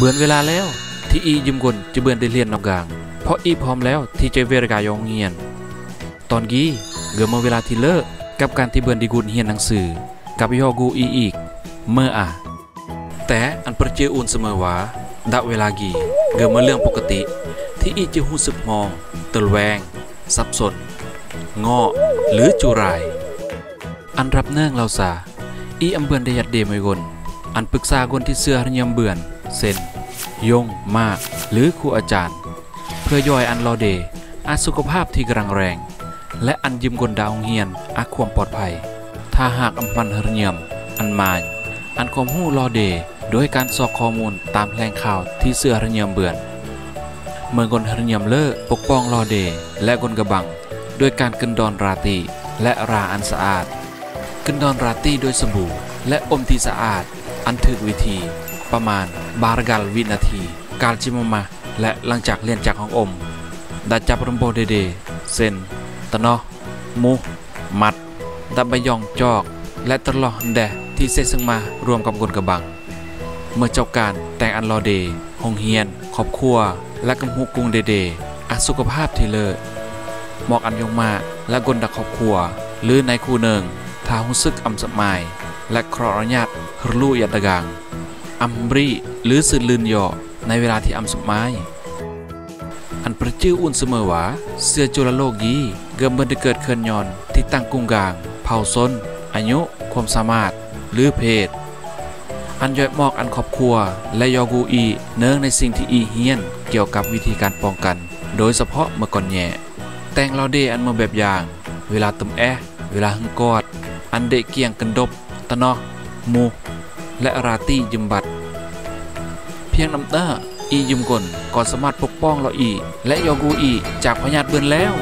เบือนเวลาแล้ว ที่อียืมกลจะเบือนได้เรียนนอกกลาง เพราะอีพร้อมแล้วที่จะเวรกายองเฮียน ตอนกี้เกือมาเวลาที่เลิกกับการที่เบือนดีกุนเฮียนหนังสือ กับยอกูอีอีก เมื่ออะแต่อันประเจออุ่นเสมอว่าดะเวลากีเกือมาเรื่องปกติ ที่อีจะรู้สึกมองตะแวงสับสนงอหรือจุราย อันรับเนื่องเราสาอีอำเบือนได้ยัดเดมวยกนอันปรึกษาคนที่เสื้อหันยำเบือน เส้นยง มาก หรือครูอาจารย์ เพื่อย่อยอันรอเดอาสุขภาพที่กำลังแรง และอันยืมกลดาวเฮียนอาความปลอดภัย ถ้าหากอำมันเฮรเนียม อันมายอันความหู้รอเดโดยการสอบข้อมูลตามแหล่งข่าวที่เสื้อเฮรเนียมเบือน เมื่อกลเฮรเนียมเลิกปกป้องรอเดและกลกระบังด้วยการกึนดอนราตีและราอันสะอาดกึนดอนราตีด้วยสบู่และอมที่สะอาด อันถึกวิธี ประมาณบาร์กัลวินาที การจิมมาและหลังจากเรียนจากของอมดาจับรมโบเดเดเซนตะนอมูมัดดับใบยองจอก และตลอดแดที่เซซึงมารวมกับกลกระบัง เมื่อเจ้าการแต่งอันรอเดหงเฮียน ครอบครัว และกำหุกรุงเดเดอาสุขภาพที่เลิศหมอกอันยงมาและกลดักครอบครัว หรือในคู่หนึ่งถ้าหุซึกอำสมายและครออนุญาตฮรูยัดดะกัง อัมบรีหรือสื่อลืนยอในเวลาที่อำสมายอันประจื้ออุ่นเสมอว่าเสื้อจุลโลกยีเกิมเบินได้เกิดเคินยอนที่ตั้งกุ้งกลางเผ่าซนอายุ ความสามารถ หรือเพศ อันย่อยมอกอันครอบครัว และยอกูอี เนื่องในสิ่งที่อีเฮียน เกี่ยวกับวิธีการป้องกัน โดยเฉพาะเมื่อก่อนแย่แต่งเราเดอันมาแบบอย่าง เวลาตมแอเวลาหึงกอด อันเดเกียงกันดบ ตะนอมู และราตี้ยืมบัดเพียงน้ำเต้ออียืมกลก่อนสามารถปกป้องเราอี และยอกูอี จากพญาติเบือนแล้ว